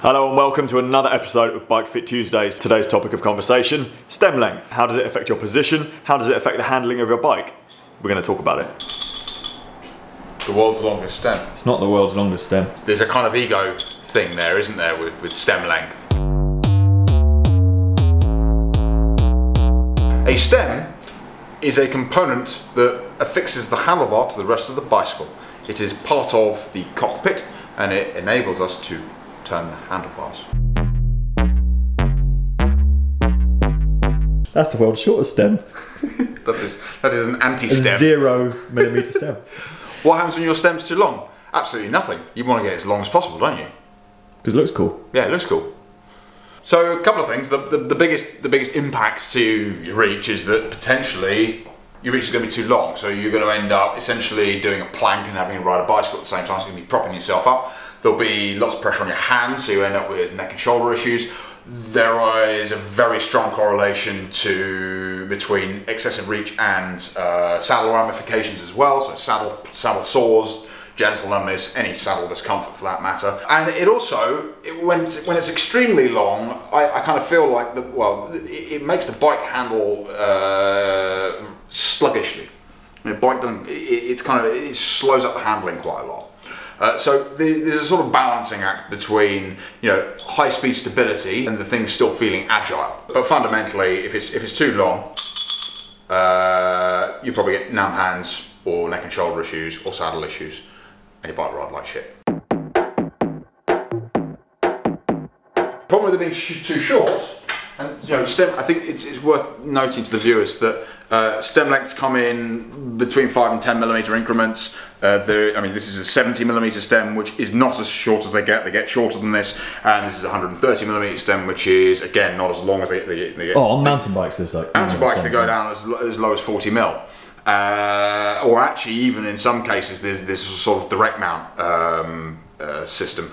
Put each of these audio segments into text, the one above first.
Hello and welcome to another episode of Bike Fit Tuesdays. Today's topic of conversation stem length. How does it affect your position? How does it affect the handling of your bike? We're going to talk about it. The world's longest stem. It's not the world's longest stem. There's a kind of ego thing there, isn't there, with, with stem length? A stem is a component that affixes the handlebar to the rest of the bicycle. It is part of the cockpit and it enables us to turn the handlebars. That's the world's shortest stem. That is, that is an anti-stem. zero millimeter stem. What happens when your stem's too long? Absolutely nothing. You want to get it as long as possible, don't you? Because it looks cool. Yeah, it looks cool. So a couple of things. The, the, the biggest the biggest impact to your reach is that potentially your reach is going to be too long. So you're going to end up essentially doing a plank and having to ride a bicycle at the same time. So you're going to be propping yourself up. There'll be lots of pressure on your hands, so you end up with neck and shoulder issues. There is a very strong correlation to between excessive reach and uh, saddle ramifications as well. So saddle saddle sores, genital numbness, any saddle discomfort for that matter. And it also, it, when, it's, when it's extremely long, I, I kind of feel like, the, well, it, it makes the bike handle uh, sluggishly. You know, bike doesn't, it, it's kind of, it slows up the handling quite a lot. Uh, so there's a sort of balancing act between you know high speed stability and the thing still feeling agile. But fundamentally, if it's if it's too long, uh, you probably get numb hands or neck and shoulder issues or saddle issues, and your bike ride like shit. Problem with it being sh- too short, and you know, stem. I think it's, it's worth noting to the viewers that uh, stem lengths come in between five and ten millimeter increments. Uh, there, I mean, this is a 70 millimeter stem, which is not as short as they get. They get shorter than this, and this is a 130 millimeter stem, which is again not as long as they, they, they get. Oh, on mountain bikes, there's like. Mountain bikes they go down as, as low as 40 mil. Uh, or actually, even in some cases, there's this sort of direct mount um, uh, system.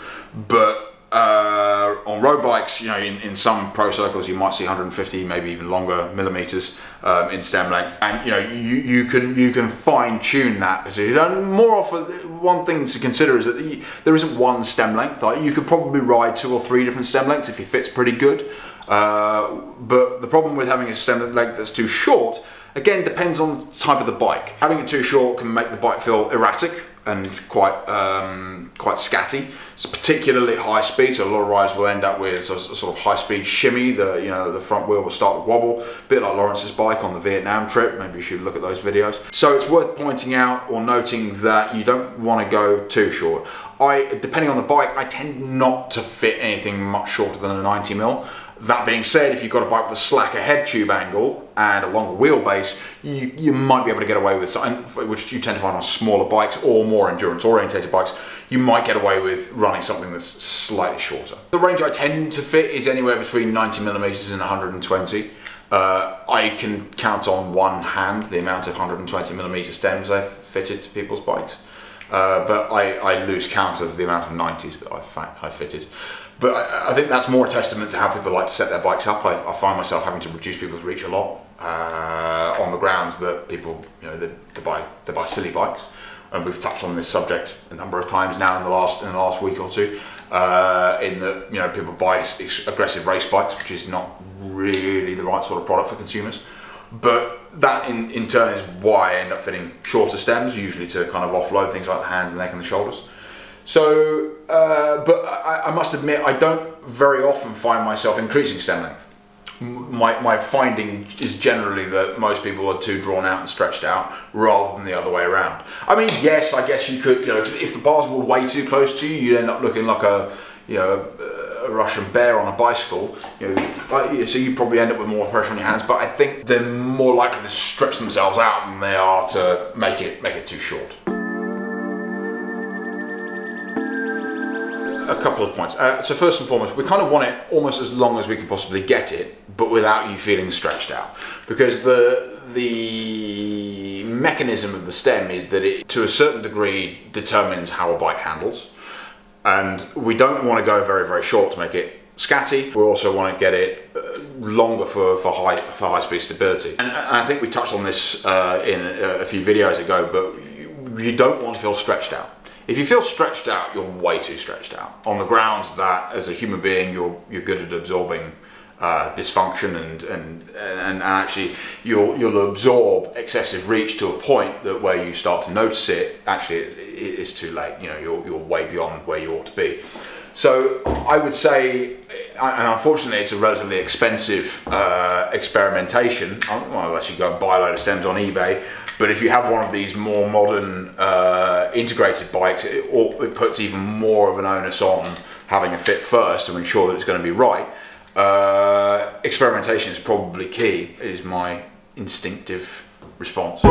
But uh, on road bikes, you know, in, in some pro circles, you might see 150, maybe even longer millimeters um, in stem length, and you know, you, you can you can fine tune that position. And more often, one thing to consider is that you, there isn't one stem length. Like, you could probably ride two or three different stem lengths if your fit's pretty good. Uh, but the problem with having a stem length that's too short, again, depends on the type of the bike. Having it too short can make the bike feel erratic and quite um, quite scatty. So particularly at high speed, so a lot of riders will end up with a, a sort of high speed shimmy. The you know the front wheel will start to wobble, a bit like Lawrence's bike on the Vietnam trip. Maybe you should look at those videos. So it's worth pointing out or noting that you don't want to go too short. I, depending on the bike, I tend not to fit anything much shorter than a 90 mil. That being said, if you've got a bike with a slacker head tube angle and a longer wheelbase, you, you might be able to get away with something, which you tend to find on smaller bikes or more endurance orientated bikes. You might get away with running something that's slightly shorter. The range I tend to fit is anywhere between 90 millimeters and 120. Uh, I can count on one hand the amount of 120 millimeter stems I've fitted to people's bikes. Uh, but I, I lose count of the amount of 90s that I've, I've fitted. But I, I think that's more a testament to how people like to set their bikes up. I, I find myself having to reduce people's reach a lot uh, on the grounds that people, you know, they, they buy they buy silly bikes, and we've touched on this subject a number of times now in the last in the last week or two. Uh, in that you know people buy aggressive race bikes, which is not really the right sort of product for consumers. But that in, in turn is why I end up fitting shorter stems, usually to kind of offload things like the hands, the neck, and the shoulders. So, uh, but I, I must admit, I don't very often find myself increasing stem length. My, my finding is generally that most people are too drawn out and stretched out rather than the other way around. I mean, yes, I guess you could, you know, if, if the bars were way too close to you, you'd end up looking like a, you know, a Russian bear on a bicycle. You know, so you probably end up with more pressure on your hands. But I think they're more likely to stretch themselves out than they are to make it make it too short. A couple of points. Uh, so first and foremost, we kind of want it almost as long as we can possibly get it, but without you feeling stretched out, because the the mechanism of the stem is that it, to a certain degree, determines how a bike handles and we don't want to go very very short to make it scatty. We also want to get it uh, longer for, for high for high speed stability. And, and I think we touched on this uh, in a, a few videos ago, but you, you don't want to feel stretched out. If you feel stretched out, you're way too stretched out. On the grounds that, as a human being, you're you're good at absorbing uh, dysfunction and, and and and actually you'll you'll absorb excessive reach to a point that where you start to notice it. Actually, it, it is too late. You know, you're you're way beyond where you ought to be. So I would say, and unfortunately, it's a relatively expensive uh, experimentation. Well, unless you go and buy a load of stems on eBay. But if you have one of these more modern uh, integrated bikes, it, it, puts even more of an onus on having a fit first to ensure that it's going to be right. Uh, experimentation is probably key. Is my instinctive response. I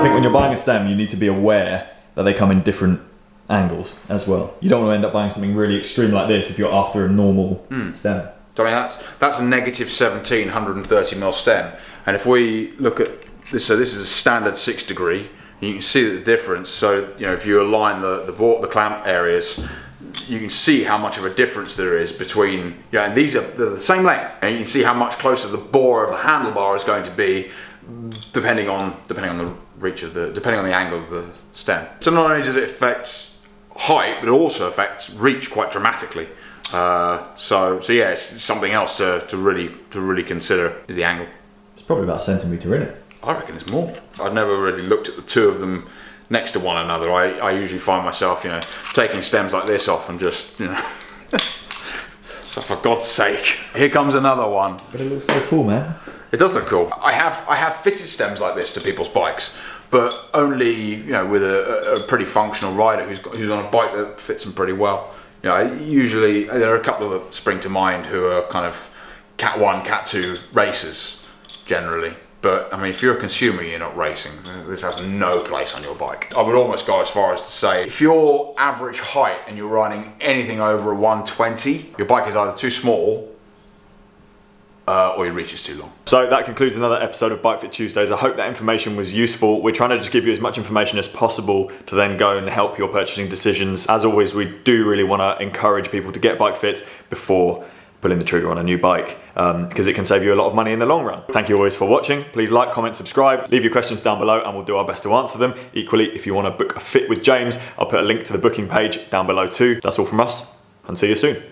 think when you're buying a stem, you need to be aware that they come in different angles as well. You don't want to end up buying something really extreme like this if you're after a normal mm. stem. I mean, that's that's a negative 17, 130 mil stem. And if we look at this, so this is a standard six degree, you can see the difference. So, you know, if you align the, the, the clamp areas, you can see how much of a difference there is between, yeah, and these are the same length. And you can see how much closer the bore of the handlebar is going to be depending on, depending on the reach of the, depending on the angle of the stem. So not only does it affect height, but it also affects reach quite dramatically. Uh, so, so yeah, it's something else to, to really to really consider is the angle. It's probably about a centimetre in it. I reckon it's more. I've never really looked at the two of them next to one another. I, I usually find myself, you know, taking stems like this off and just, you know. so for God's sake, here comes another one. But it looks so cool, man. It does look cool. I have I have fitted stems like this to people's bikes, but only you know with a, a pretty functional rider who's got, who's on a bike that fits them pretty well. You know, usually there are a couple that spring to mind who are kind of Cat One, Cat Two racers generally. But I mean, if you're a consumer, you're not racing. This has no place on your bike. I would almost go as far as to say, if you're average height and you're riding anything over a 120, your bike is either too small uh, or your reach is too long. So that concludes another episode of Bike Fit Tuesdays. I hope that information was useful. We're trying to just give you as much information as possible to then go and help your purchasing decisions. As always, we do really want to encourage people to get bike fits before pulling the trigger on a new bike because um, it can save you a lot of money in the long run. Thank you always for watching. Please like, comment, subscribe, leave your questions down below and we'll do our best to answer them. Equally, if you want to book a fit with James, I'll put a link to the booking page down below too. That's all from us and see you soon.